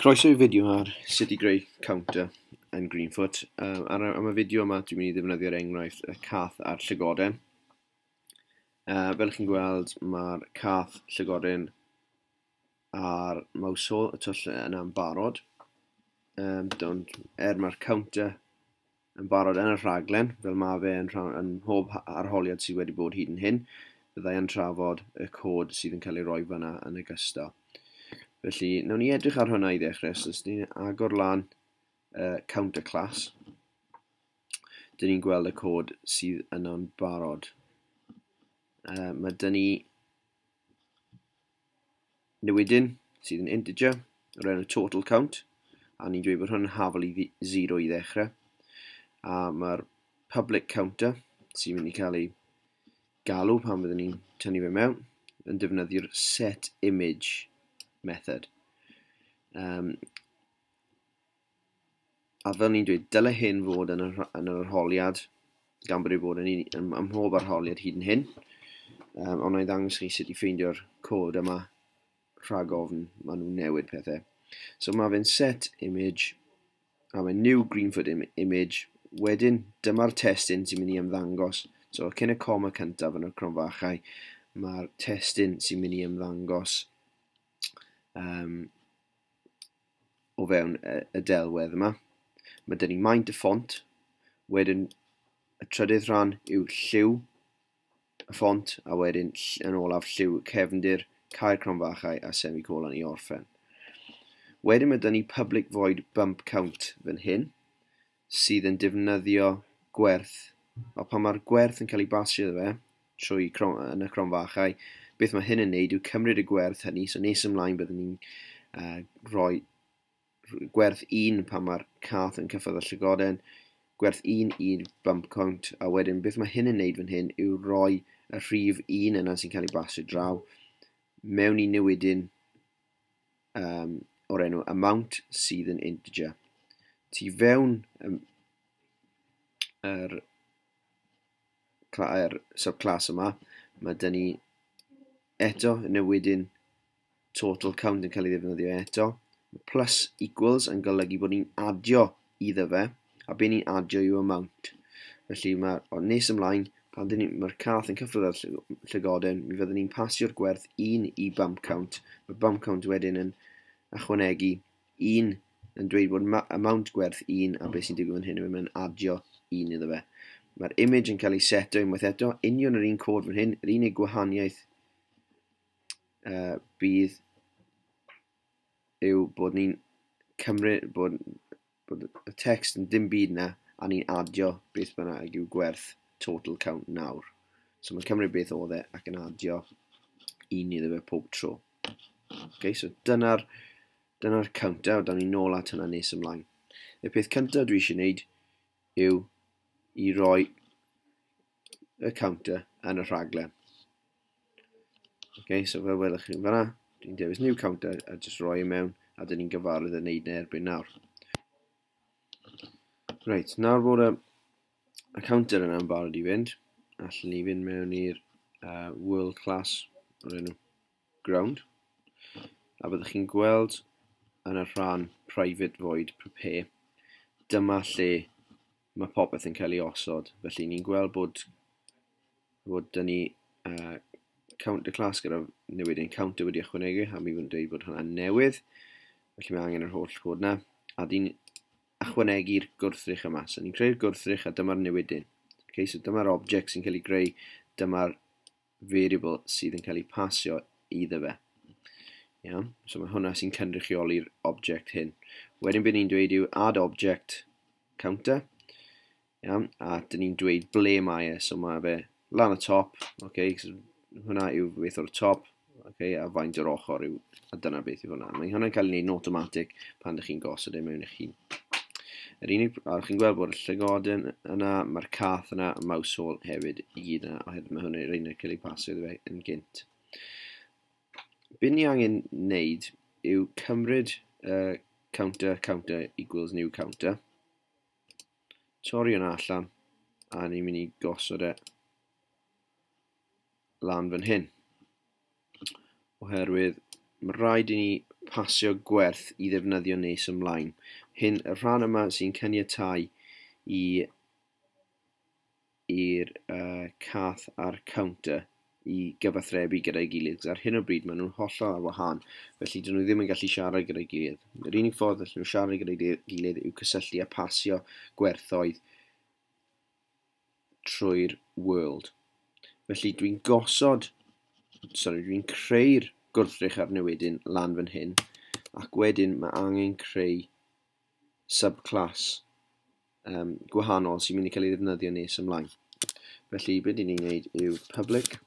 Croeso i fideo ar sut i greu counter yn Greenfoot. Um, ar, am y fideo yma dwi'n mynd i ddefnyddio'r er enghraifft y cath a'r llygoden. Uh, fel ych chi'n gweld, mae'r cath llygoden a'r mawsol y twll yna'n barod. Um, don, er mae'r counter yn barod yn y rhaglen, fel mae fe yn, yn hob arholiad sydd wedi bod hyd yn hyn, byddai yn trafod y cod sydd yn cael ei roi fyna yn y gystal. Felly, nawn ni edrych ar hwnna i ddechrau. So, os ni'n agor lan uh, counter class, dyn ni'n gweld y cod sydd yno'n barod. Uh, mae dyn ni newidyn sydd yn integer o'r enw total count a ni'n dweud bod hwn yn hafel i 0 i ddechrau a mae'r public counter sy'n mynd i cael ei galw pan byddwn ni'n tynnu fe mewn yn defnyddio'r set image method. Um, a fel ni'n dweud, dyle hyn fod yn, yr, yn yr arholiad, gan bod ei bod yn ym, mhob arholiad hyd yn hyn. Um, ond na'i ddangos chi sut i ffeindio'r cod yma rhag ofn, maen nhw'n newid pethau. So mae fe'n set image, a mae new Greenford im image, wedyn dyma'r testyn sy'n mynd i ymddangos. So cyn y coma cyntaf yn y cronfachau, mae'r testyn sy'n mynd i ymddangos um, o fewn y, y delwedd yma. Mae dyn ni maint y ffont, wedyn y trydydd rhan yw lliw y ffont, a wedyn yn olaf lliw cefndir, cair cronfachau a semicolon i orffen. Wedyn mae dyn ni public void bump count fan hyn, sydd yn defnyddio gwerth. A pan mae'r gwerth yn cael ei basio fe, trwy cron, yn y cronfachau, beth mae hyn yn neud yw cymryd y gwerth hynny, so nes ymlaen byddwn ni'n uh, rhoi gwerth 1 pan mae'r cath yn cyffwrdd y llygoden, gwerth 1 i'r bump count, a wedyn beth mae hyn yn neud fan hyn yw roi y rhif 1 yna sy'n cael ei basio draw mewn i newidyn um, o'r enw amount sydd yn integer. Ti fewn um, yr, er, er subclass yma, mae dyn ni eto yn wedyn total count yn cael ei ddefnyddio eto. Plus equals yn golygu bod ni'n adio iddo fe, a be ni'n adio yw amount. Felly mae o nes ymlaen, pan dyn ni, mae'r cath yn cyffrodd ar llygoden, mi fyddwn ni'n pasio'r gwerth 1 i bump count. Mae bump count wedyn yn ychwanegu 1 yn dweud bod amount gwerth 1 a beth sy'n digwydd yn hyn yw mae'n adio 1 iddo fe. Mae'r image yn cael ei seto unwaith eto, union yr un cod fan hyn, yr unig gwahaniaeth uh, bydd yw bod ni'n cymryd bod, bod y text yn dim byd na a ni'n adio beth bynnag yw gwerth total count nawr. So mae'n cymryd beth oedd e ac yn adio un iddo fe pob tro. Okay, so dyna'r dyna'r countdown, da ni'n nôl at hynna nes ymlaen. Y peth cyntaf dwi eisiau gwneud yw i roi y counter yn y rhaglen. Okay, so fel welwch chi'n fanna, dwi'n dewis new counter a just roi i mewn a dyn ni'n gyfarwydd yn neud neu erbyn nawr. Reit, nawr bod y, y counter yna'n barod i fynd, allan ni fynd mewn i'r uh, world class o'r enw ground. A byddwch chi'n gweld yn y rhan private void prepare, dyma lle mae popeth yn cael ei osod. Felly ni'n gweld bod, bod dyn ni uh, counter class gyda newid ein counter wedi ychwanegu a mi fydd dweud bod hwnna'n newydd. Felly mae angen yr holl cod na a di'n ychwanegu'r gwrthrych yma. So ni'n creu'r gwrthrych a dyma'r newidyn okay, so dyma'r object sy'n cael ei greu dyma'r variable sydd yn cael ei pasio iddo fe. Iawn, so mae hwnna sy'n cynrychioli'r object hyn. Wedyn byd ni'n dweud yw add object counter. Iawn, a dyn ni'n dweud ble mae e, so mae fe lan y top, okay, so hwnna yw beth o'r top, okay, a faint o'r ochr yw, a dyna beth yw hwnna. Mae hwnna'n cael ei wneud yn automatic pan ydych chi'n gosod e mewn eich hun. Yr unig, a chi'n gweld bod y llygodyn yna, mae'r cath yna, y mouse hole hefyd i gyd yna, oherwydd mae hwnna'n rhaid yn cael ei pasio iddo fe yn gynt. Be ni angen wneud yw cymryd uh, counter, counter equals new counter. Torri yna allan, a ni'n mynd i gosod e lan fan hyn. Oherwydd mae rhaid i ni pasio gwerth i ddefnyddio nes ymlaen. Hyn, y rhan yma sy'n caniatau i i'r uh, cath a'r counter i gyfathrebu gyda'i gilydd, ar hyn o bryd maen nhw'n hollol ar wahân, felly dyn nhw ddim yn gallu siarad gyda'i gilydd. Yr unig ffordd allan nhw siarad gyda'i gilydd yw cysylltu a pasio gwerthoedd trwy'r world. Felly dwi'n gosod, sorry, dwi'n creu'r gwrthrych ar newidyn lan fan hyn ac wedyn mae angen creu subclass um, gwahanol sy'n mynd i cael ei ddefnyddio nes ymlaen. Felly, beth ni'n gwneud yw public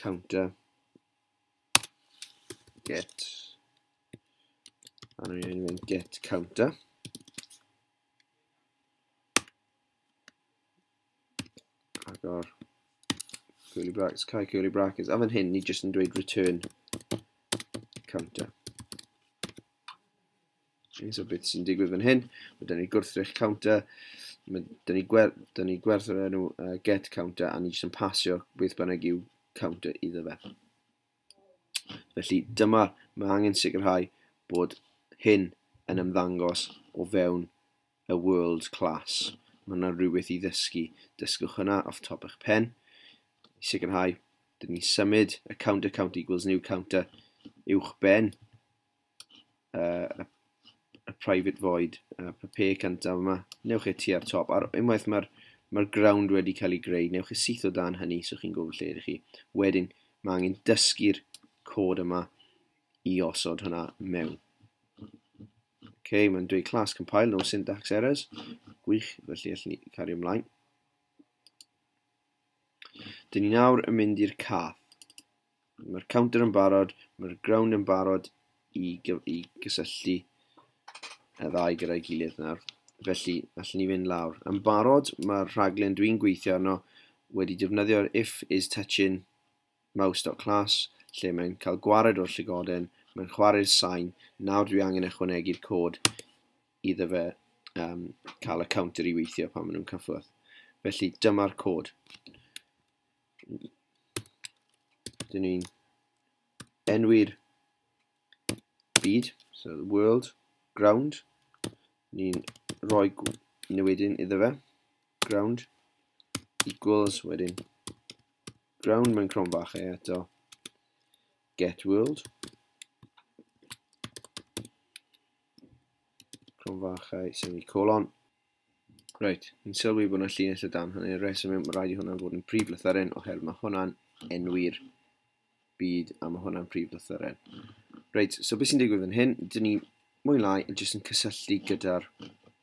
counter get a nhw'n mynd get counter or curly brackets, cau curly brackets, a fan hyn ni jyst yn dweud return counter. So beth sy'n digwydd fan hyn, mae dyn ni gwrthrych counter, mae dyn ni, gwer ni gwerth yr enw uh, get counter a ni jyst yn pasio beth bynnag yw counter iddo fe. Felly dyma mae angen sicrhau bod hyn yn ymddangos o fewn y world class mae yna rhywbeth i ddysgu. Dysgwch hwnna off top eich pen. I sicrhau, dyn ni symud y counter count equals new counter uwch ben uh, y private void uh, y cyntaf yma. Newch chi tu ar top. Ar unwaith mae'r mae ground wedi cael ei greu, newch chi syth o dan hynny so chi'n gofod lle ydych chi. Wedyn, mae angen dysgu'r cod yma i osod hwnna mewn. OK, mae'n dweud class compile, no syntax errors. Gwych, felly allwn ni cario ymlaen. Dyn ni nawr yn mynd i'r cath. Mae'r counter yn barod, mae'r ground yn barod i, i gysylltu y ddau gyda'i gilydd nawr. Felly, allwn ni fynd lawr. Yn barod, mae'r rhaglen dwi'n gweithio arno wedi defnyddio'r if is touching mouse.class lle mae'n cael gwared o'r llygoden Mae'n chwarae'r sain. Nawr dwi angen ychwanegu'r cod iddo fe um, cael y counter i weithio pan maen nhw'n cyffwrdd. Felly dyma'r cod. Dyn ni'n enwi'r byd, so the world, ground. Ni'n rhoi newidyn iddo fe. Ground equals wedyn ground mewn cron fach e eto get world sesiwn fach a'i semicolon. Reit, ni'n sylwi bod yna llinell y dan hynny, reswm yw, mae rhaid i hwnna'n fod yn prif lythyren oherwydd mae hwnna'n enwi'r byd a mae hwnna'n prif lythyren. Reit, so beth sy'n digwydd yn hyn, dyn ni mwy lai yn jyst yn cysylltu gyda'r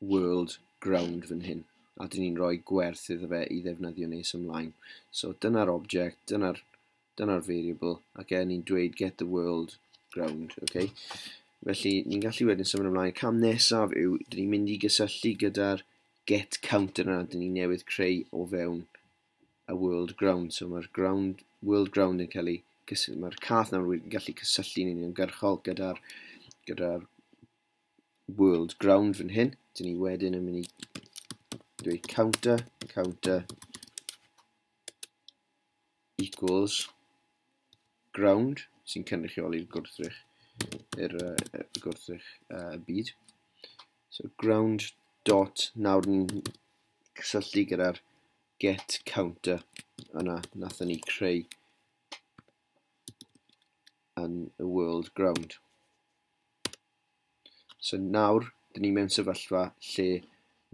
world ground fan hyn a dyn ni'n rhoi gwerth iddo fe i ddefnyddio nes ymlaen. So dyna'r object, dyna'r dyna variable, ac okay, ni'n dweud get the world ground, okay? Felly, ni'n gallu wedyn symud ymlaen. Cam nesaf yw, dyn ni'n mynd i gysylltu gyda'r get counter yna dyn ni'n newydd creu o fewn y world ground. So mae'r ground, world ground yn cael ei mae'r cath nawr yn gallu cysylltu ni'n ymgyrchol gyda'r gyda world ground fan hyn. Dyn ni wedyn yn mynd i dweud counter, counter equals ground sy'n cynrychioli'r gwrthrych i'r uh, gwrthrych uh, byd. So ground dot nawr ni'n cysylltu gyda'r get counter yna nathon ni creu yn y world ground. So nawr, dyn ni mewn sefyllfa lle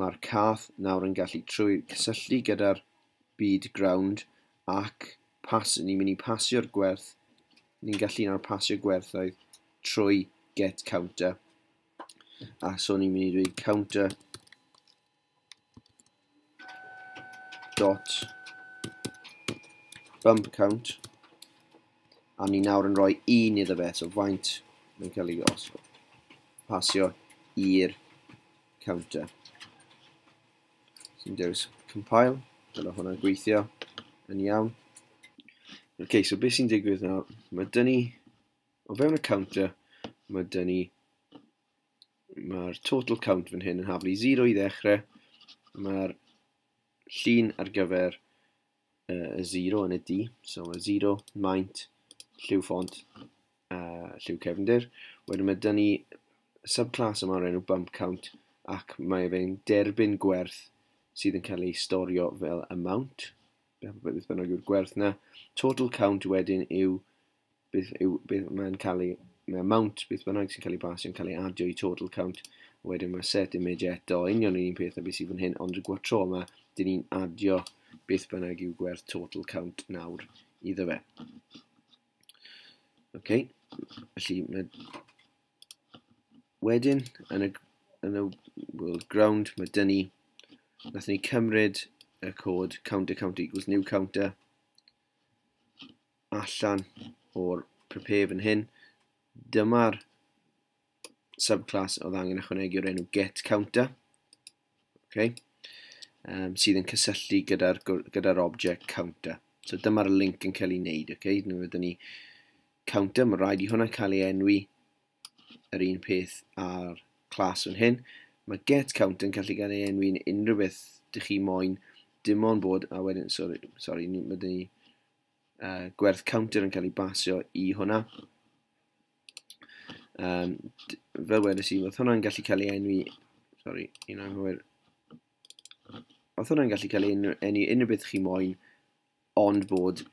mae'r cath nawr yn gallu trwy cysylltu gyda'r byd ground ac pas, ni'n mynd i pasio'r gwerth, ni'n gallu nawr pasio'r gwerthoedd trwy get counter. A so ni'n mynd i dweud counter dot bump count. A ni nawr yn rhoi un iddo fe so faint mae'n cael ei os pasio i'r counter. Sy'n dewis compile. Dyna hwnna'n gweithio. Yn iawn. Ok so beth sy'n digwydd nawr? Mae dyn ni O fewn y counter, mae dyn ni, mae'r total count fan hyn yn haflu 0 i ddechrau. Mae'r llun ar gyfer uh, y 0 yn y D, so mae 0, maint, lliw ffont, uh, lliw cefndir. Wedyn mae dyn ni subclass yma o'r enw bump count ac mae fe'n derbyn gwerth sydd yn cael ei storio fel amount, beth bynnag yw'r gwerth na. Total count wedyn yw bydd, yw, bydd mae'n cael ei, mae amount beth bynnag sy'n cael ei basio yn cael ei adio i total count. Wedyn mae set image eto, union yr un peth na beth sydd fan hyn, ond y gwatro yma, dyn ni'n adio beth bynnag yw gwerth total count nawr iddo fe. ok Felly, mae... wedyn, yn y, yn y world ground, mae dyn ni, nath ni cymryd y cod counter count equals new counter allan o'r prepare fan hyn. Dyma'r subclass oedd angen ychwanegu o'r enw get counter. Okay. Um, sydd yn cysylltu gyda'r gyda object counter. So dyma'r link yn cael ei wneud. Okay? Nw ydyn ni counter, mae rhaid i hwnna cael ei enwi yr un peth a'r clas yn hyn. Mae get counter yn gallu cael ei enwi'n unrhyw beth dych chi moyn, dim ond bod, a wedyn, sorry, sorry mae dyn ni uh, gwerth counter yn cael ei basio i hwnna. Um, fel wedys i, oedd hwnna'n gallu cael ei enwi... Sorry, un anghywir. Oedd hwnna'n gallu cael ei enwi unrhyw beth chi moyn, ond bod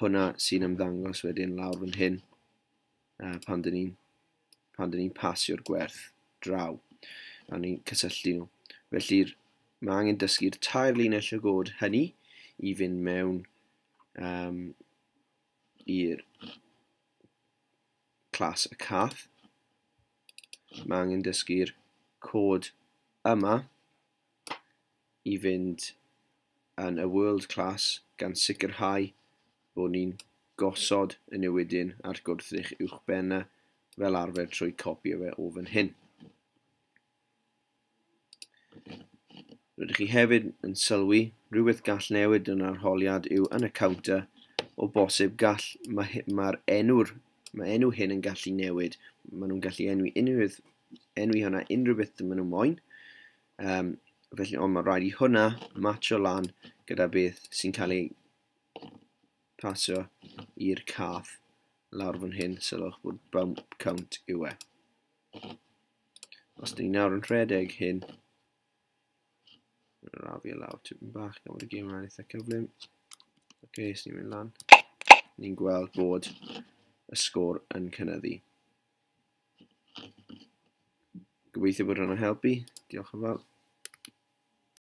hwnna sy'n ymddangos wedyn lawr fan hyn uh, pan dyn ni'n pan dyn ni'n pasio'r gwerth draw a ni'n cysylltu nhw. Felly mae angen dysgu'r tair linell o god hynny i fynd mewn um, i'r clas y cath. Mae angen dysgu'r cod yma i fynd yn y world class gan sicrhau bod ni'n gosod y newidyn ar gwrthrych uwchbenna fel arfer trwy copio fe o fan hyn. Rydych chi hefyd yn sylwi Rhywbeth gall newid yn arholiad yw yn y counter, o bosib gall mae'r ma enw'r mae enw hyn yn gallu newid. Maen nhw'n gallu enwi unrhyw enwi hwnna unrhyw beth maen nhw'n moyn. Um, felly, ond mae rhaid i hwnna matcho lan gyda beth sy'n cael ei pasio i'r cath lawr fan hyn, sylwch bod bump count yw e. Os dyn ni nawr yn rhedeg hyn, rafi be allowed tipyn bach gan fod y gym yn eitha cyflym. Ok, os ni'n mynd lan, ni'n gweld bod y sgôr yn cynnyddu. Gobeithio bod hwnna'n helpu. Diolch yn fawr.